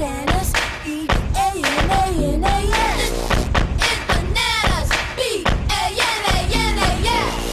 feeling